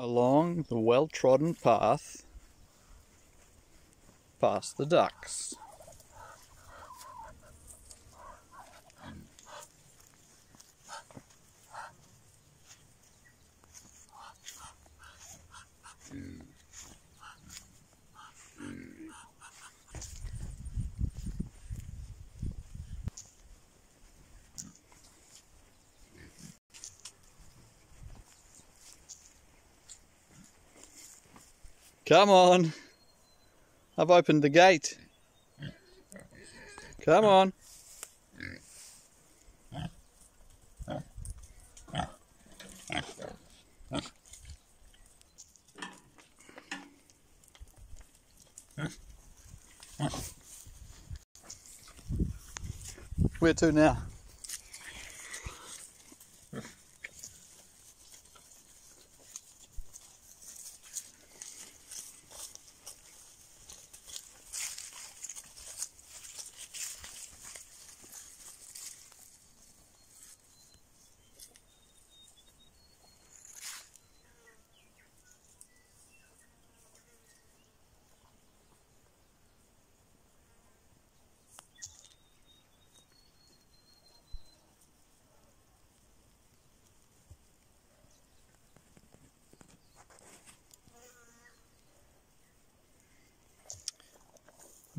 along the well-trodden path past the ducks. Come on. I've opened the gate. Come on. Where to now?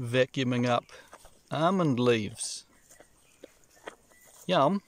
Vacuuming up almond leaves. Yum.